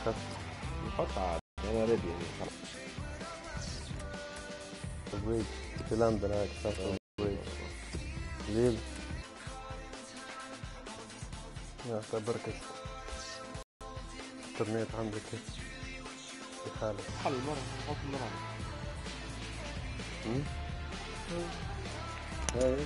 نحط نحط عاد أنا ريدي يعني، خلاص. تبويج في لندن هاك تبويج ليل. يعتبر كشف ترميت عندك. في حالك. حل مرة حط مرة إيه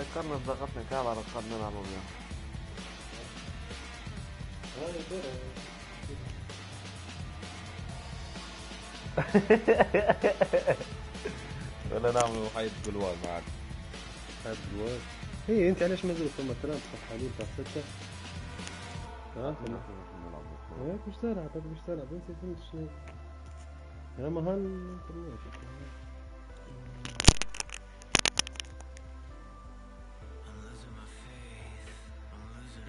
ذكرنا ضغطنا كهرباء رقمنا مع مولانا ولا نعمل حياة جلوال معاك حياة جلوال هي إيه، أنت علاش ما زلت فما ترامب تفتح عليه تاع ستة. ها؟ فما واش إيه، تلعب؟ مش تلعب؟ أنت فهمت شنو؟ أنا ما هال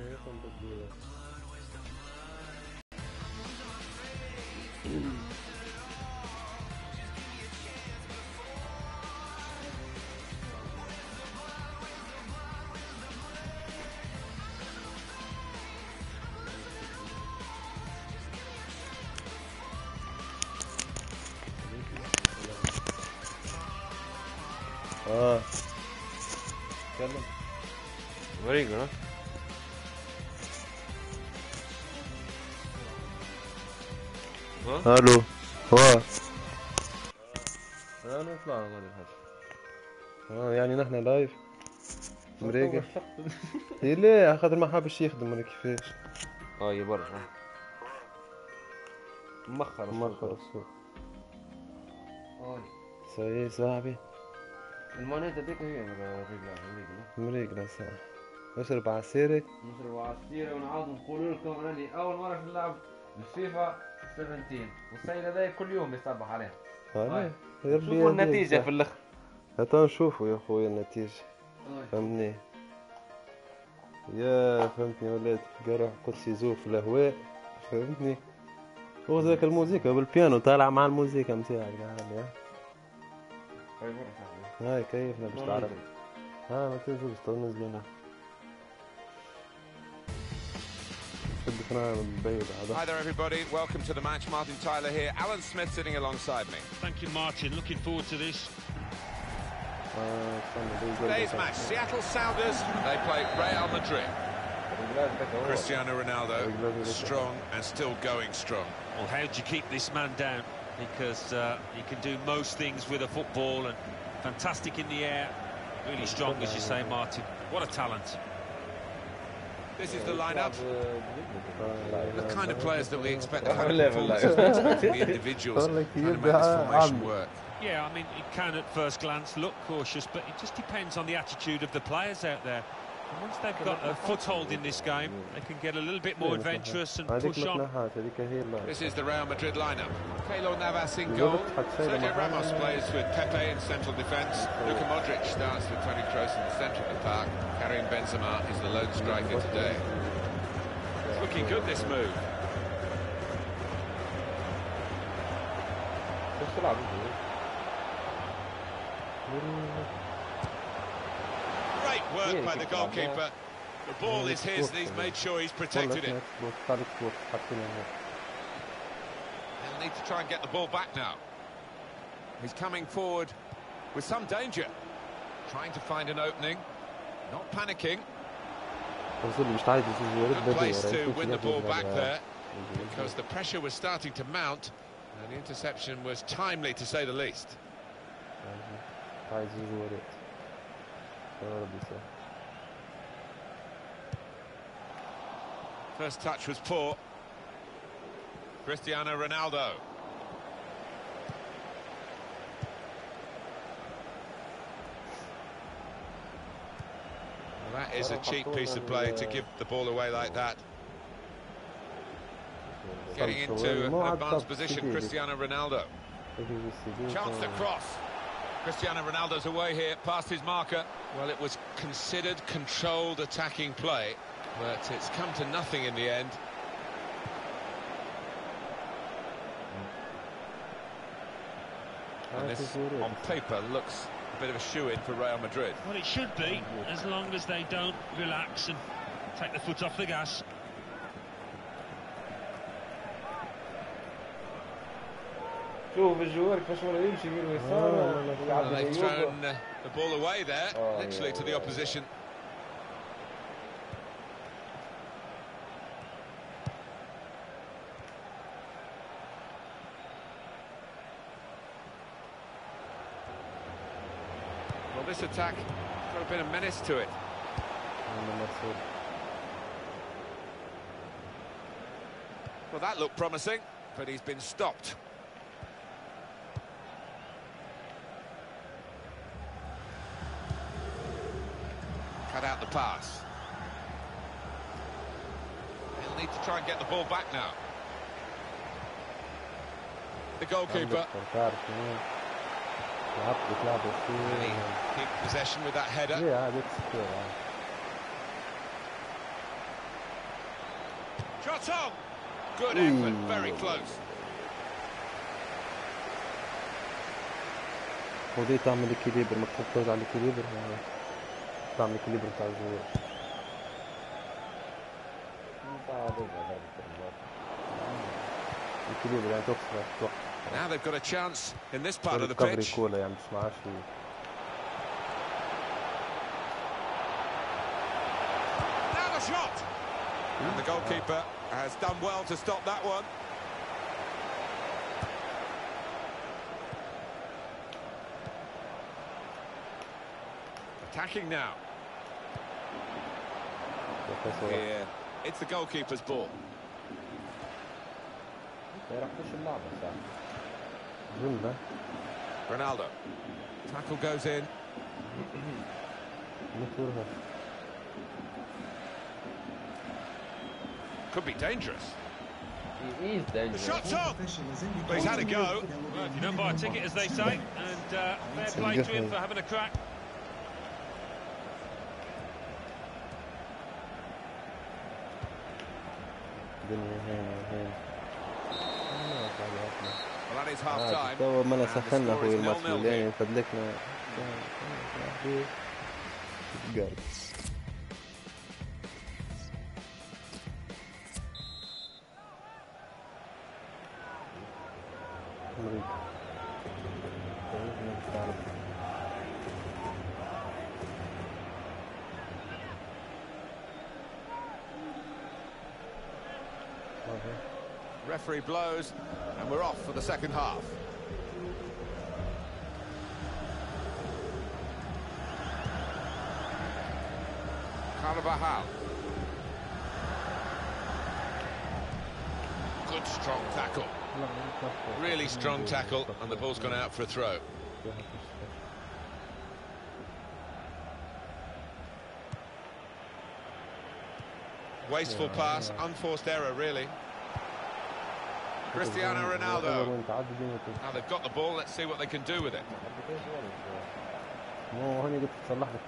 Поэтому так было. Ah. Canım. Very good. ألو. هو لا نطلع ما الحاج. آه يعني نحن لايف مريقة هي ليه خاطر ما حابش يخدم ولا كيفاش؟ آه يا برا. ها. مخر مخر السوق. هاي سوي صاحبي. المونيتا ديك هي المريقة مريقة صح. اشرب عسيرك نشرب عصيرة ونعاود نقول لكم انني أول مرة في اللعب. الفيفا 17 والسيد هذا كل يوم يصبح عليها. آه. النتيجة في الأخر. هات نشوفوا يا خويا النتيجة. طيب. فهمني يا فهمتني ولات قرع قدسي زوف في الهواء فهمتني؟ وذاك الموزيكا بالبيانو طالع مع الموزيكا نتاعك عالية هاي كيفنا باش تعرف. ها ما تنزلش تو نزلونا نزلنا بدك نعمل البيض Hi هذا there, everybody. Welcome to the match. Martin Tyler here. Alan Smith sitting alongside me. Thank you, Martin. Looking forward to this. آه، استنى بيقول Today's لك. match, Seattle Sounders. They play Real Madrid. Cristiano Ronaldo, strong and still going strong. Well, how do you keep this man down? Because uh, he can do most things with a football and fantastic in the air. Really strong, as you say, Martin. What a talent. This is the lineup. آه، The kind of players that we expect, the I'm kind of level, performances we expect the individuals Sound like trying to make this formation work. Yeah, I mean, it can at first glance look cautious, but it just depends on the attitude of the players out there. Once they've got a foothold in this game, they can get a little bit more adventurous and push on. This is the Real Madrid lineup. Keylor Navas in goal. Sergio Ramos plays with Pepe in central defence. Luka Modric starts with Toni Kroos in the centre of the park. Karim Benzema is the lone striker today. It's looking good, this move work by the goalkeeper. The ball is his, and he's made sure he's protected it. They'll need to try and get the ball back now. He's coming forward with some danger. Trying to find an opening. Not panicking. Good place to win the ball back there because the pressure was starting to mount and the interception was timely to say the least. First touch was poor. Cristiano Ronaldo. That is a cheap piece of play to give the ball away like that. Getting into an advanced position, Cristiano Ronaldo. Chance to cross. Cristiano Ronaldo's away here, past his marker. Well, it was considered controlled attacking play, but it's come to nothing in the end. And this, on paper, looks a bit of a shoe-in for Real Madrid. Well, it should be, as long as they don't relax and take the foot off the gas. شوف الجوار كيفاش ولا يمشي يمين ويسار ويلعب And they've بأيوب. thrown uh, the ball away there, Oh, literally yeah, to the yeah. opposition. Well, this attack has got a bit of menace to it. أنا مرسول. Well, that looked promising, but he's been stopped. pass. He'll need to try and get the ball back now. The goalkeeper. عندك تعرف شنو؟ لعبت لعبة And he كثير. keep possession with that header. ليه عاد يكسب عاد. Shot on! Good effort, very close. ودي تعمل اكيليبر مكتوب está no equilíbrio entre as Now they've got a chance in this part of the pitch. Gol yanlış maaşı. Now a shot. And the goalkeeper has done well to stop that one. Attacking now. Yeah, it's the goalkeeper's ball. Ronaldo. Tackle goes in. Could be dangerous. He is dangerous. The shot's up! But he's had a go. Well, if you don't buy a ticket, as they say, and uh, fair play to him for having a crack. تو ما سخنا أخوي الماتش لين فدلكنا. Referee blows, and we're off for the second half. Carvajal. Good strong tackle. Really strong tackle, and the ball's gone out for a throw. Wasteful pass, unforced error, really. Cristiano Ronaldo. Now they've got the ball, let's see what they can do with it.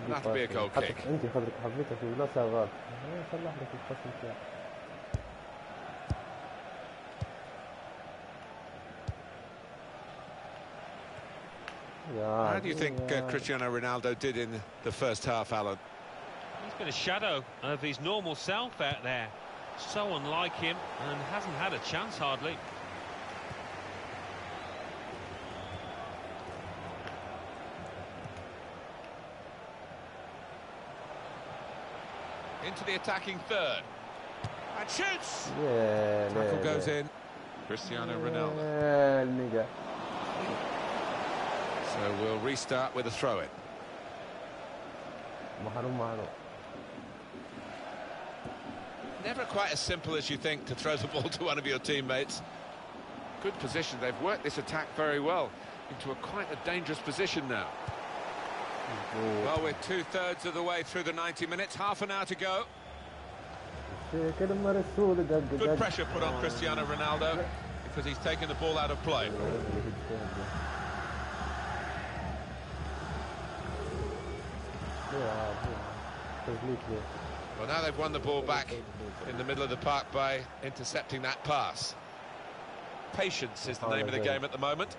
That'll be a goal kick. How do you think uh, Cristiano Ronaldo did in the first half, Alan? He's been a shadow of his normal self out there. So unlike him and hasn't had a chance hardly. into the attacking third. And shoots! Yeah, Tackle yeah, goes yeah. in. Cristiano Ronaldo. Yeah, so we'll restart with a throw-in. Never quite as simple as you think to throw the ball to one of your teammates. Good position. They've worked this attack very well into a quite a dangerous position now. Well, we're two-thirds of the way through the 90 minutes, half an hour to go. Good pressure put on Cristiano Ronaldo because he's taken the ball out of play. Well, now they've won the ball back in the middle of the park by intercepting that pass. Patience is the name of the game at the moment.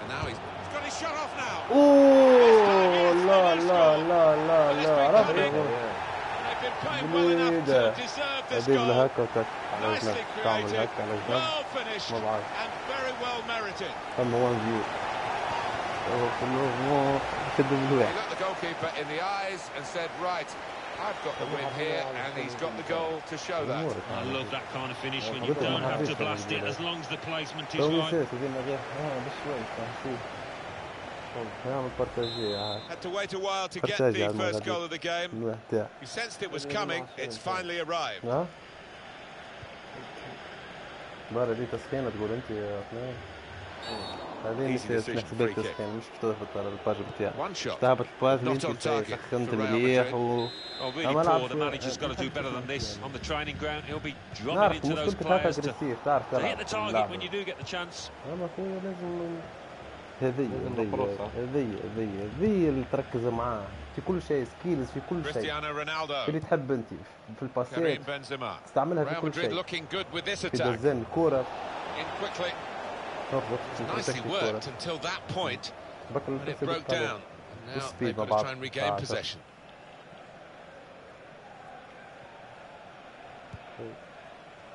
And now he's got his shot off now. اوه لا لا لا لا لا عرفت يا غور. They've been playing well enough بليدة. to deserve this اديب goal. لهكا وتك على Nicely جنب تعمل created, هكا على جنب well finished, ما بعرف and very well merited. اما وان فيو هو كله شد He بالواحد got the goalkeeper in the eyes and said, right, I've got the win here, and he's got the goal to show that. امورك I love that kind of finish when Oh, you good don't one. have to Happy blast to it do as long as the placement is تو right. Had to wait a while to get Partage the على first المغرب. goal of the game. الواحد تاع You sensed it was coming, it's finally arrived. ها مرة دي تسخينة تقول انت يا اثنين هذه Easy نسيت decision, نحسب free kick. تسخين مش كتبت على الباج بتاعي One shot. ذهبت الباج Not انت on target سخنت for Real مليح Madrid. و Oh, really أنا ألعب poor. The شوية. manager's got to do better than this. On the training ground, he'll be drumming نعرف into those مشكلتك هكا players to, اجريسيف تعرف to hit تلعب the target when you do get the chance. اما اخويا لازم هذي هذي هذي هذي اللي تركز معاه. في كل شيء سكيلز في كل شيء. اللي تحب أنت في الباسيات استعملها في كل شيء. في دزان الكره Nicely worked until that point, and it broke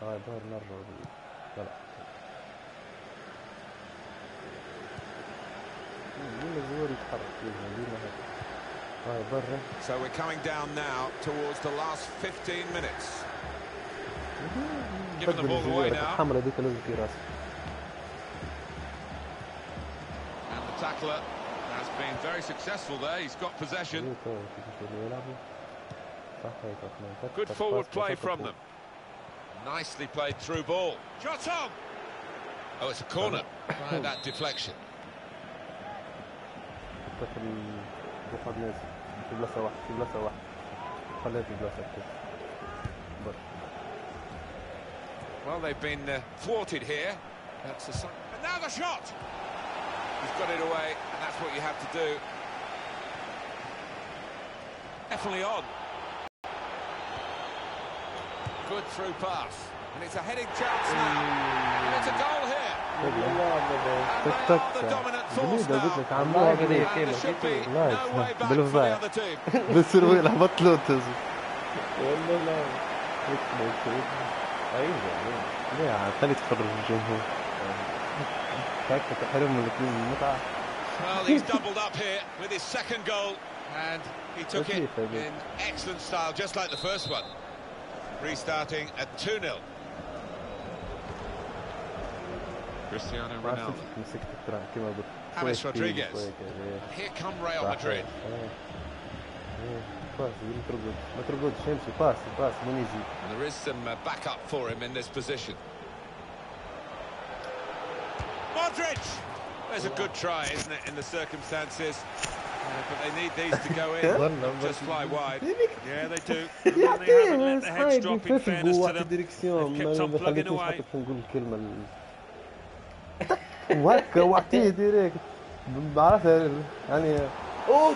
هاي ظهر نرجع. So we're coming down now towards the last 15 minutes. Giving the ball away now. And the tackler has been very successful there. He's got possession. Good forward play from them. Nicely played through ball. Shot on! Oh, it's a corner. that deflection. تك ال- واحد نازل في بلاصة واحد في بلاصة واحد خليها في بلاصة كده برا Well, they've been uh, thwarted here. That's a sign. And now the shot! He's got it away, and that's what you have to do. Definitely on. Good through pass. And it's a heading chance now. And it's a goal here. And تك they تك are the dominant force جديدة قلت now. لك عملوها والله كده And there should be لا، no way back for the بالوفاء. other team. بالسروي لحبط له تزو والله لا ايوه ليه عاد خلي يتفرج الجمهور هيك تحرمهم الاثنين من المتعة Well, he's doubled up here with his second goal, and he took it Latifa, yeah. in excellent style, just like the first one. Restarting at 2 Cristiano Ronaldo. James Rodriguez. Here come Real Madrid. And there is some uh, backup for him in this position. Modric! There's a good try, isn't it, in the circumstances? Uh, but they need these to go in, just fly wide. Yeah, they do. Yeah, they haven't let the heads drop in fairness to them. They've kept on plugging away. وهكا وقتية ديريكت. ما عرفت يعني أوه!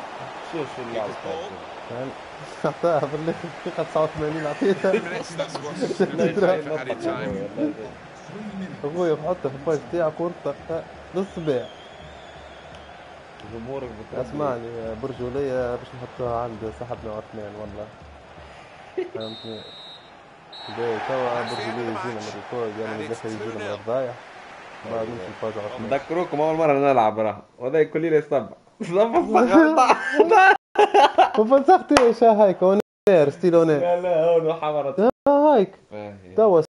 شوف شو اللعب عطاها يعني في الآخر دقيقة 89 عطيتها خويا حطها في الباج تاعك وانطق للصباع جمهورك اسمعني برجولية باش نحطوها عند صاحبنا عثمان والله. فهمتني؟ توا برجولية يجينا من الفوق يعني من الداخل يجينا من الضايع. عثمان نذكروكم أول مرة نلعب راه وهذا كل ليله يصبح صبح وفسختي إيش هايك اونير ستيل اونير لا لا هون حمرت. هايك. توا